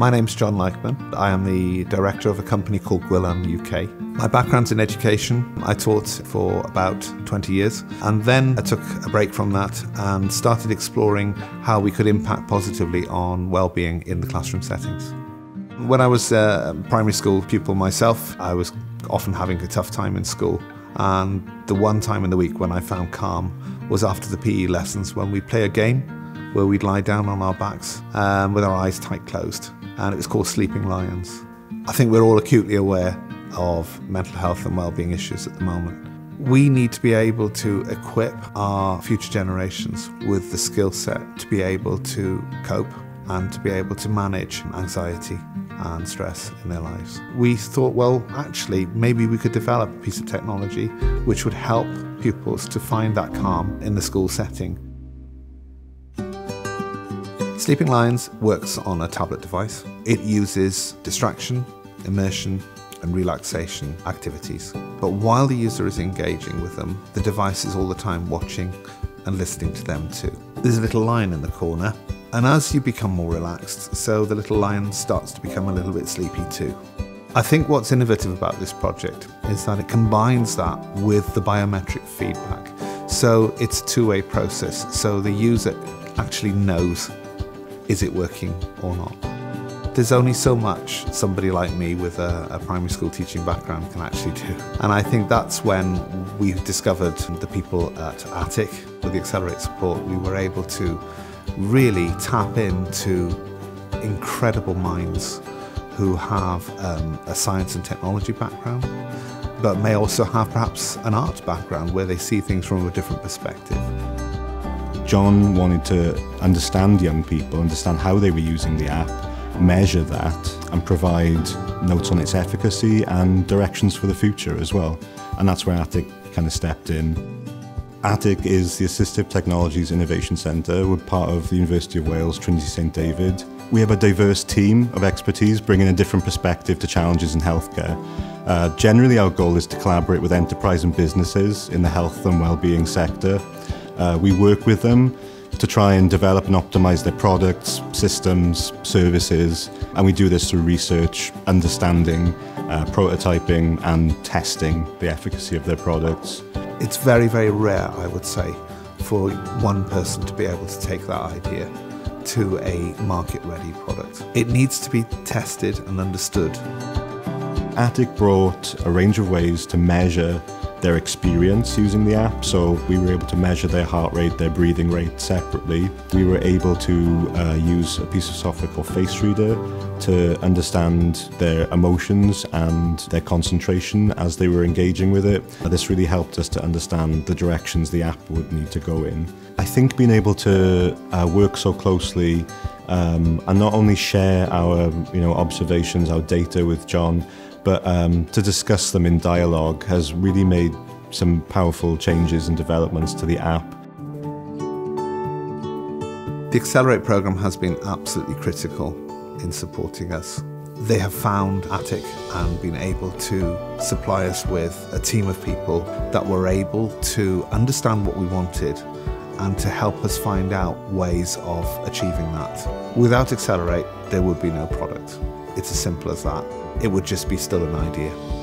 My name's John Leichman. I am the director of a company called Gwylan UK. My background's in education. I taught for about 20 years and then I took a break from that and started exploring how we could impact positively on well-being in the classroom settings. When I was a primary school pupil myself, I was often having a tough time in school and the one time in the week when I found calm was after the PE lessons when we play a game where we'd lie down on our backs um, with our eyes tight closed and it was called Sleeping Lions. I think we're all acutely aware of mental health and well-being issues at the moment. We need to be able to equip our future generations with the skill set to be able to cope and to be able to manage anxiety and stress in their lives. We thought, well, actually, maybe we could develop a piece of technology which would help pupils to find that calm in the school setting Sleeping Lions works on a tablet device. It uses distraction, immersion, and relaxation activities. But while the user is engaging with them, the device is all the time watching and listening to them too. There's a little lion in the corner, and as you become more relaxed, so the little lion starts to become a little bit sleepy too. I think what's innovative about this project is that it combines that with the biometric feedback. So it's a two-way process, so the user actually knows is it working or not? There's only so much somebody like me with a, a, primary school teaching background can actually do. And I think that's when we discovered the people at ATiC, with the Accelerate support, we were able to really tap into incredible minds who have um, a science and technology background, but may also have perhaps an art background where they see things from a different perspective. John wanted to understand young people, understand how they were using the app, measure that, and provide notes on its efficacy and directions for the future as well. And that's where ATiC kind of stepped in. ATiC is the Assistive Technologies Innovation Centre. We're part of the University of Wales Trinity St David. We have a diverse team of expertise bringing a different perspective to challenges in healthcare. Uh, generally, our goal is to collaborate with enterprise and businesses in the health and well-being sector uh, we work with them to try and develop and optimize their products, systems, services, and we do this through research, understanding, uh, prototyping, and testing the efficacy of their products. It's very, very rare, I would say, for one person to be able to take that idea to a market ready product. It needs to be tested and understood. ATiC brought a range of ways to measure their experience using the app. So we were able to measure their heart rate, their breathing rate separately. We were able to uh, use a piece of software called Face Reader to understand their emotions and their concentration as they were engaging with it. This really helped us to understand the directions the app would need to go in. I think being able to uh, work so closely um, and not only share our you know observations, our data with John, but um, to discuss them in dialogue has really made some powerful changes and developments to the app. The Accelerate programme has been absolutely critical in supporting us. They have found ATiC and been able to supply us with a team of people that were able to understand what we wanted and to help us find out ways of achieving that. Without Accelerate, there would be no product. It's as simple as that. It would just be still an idea.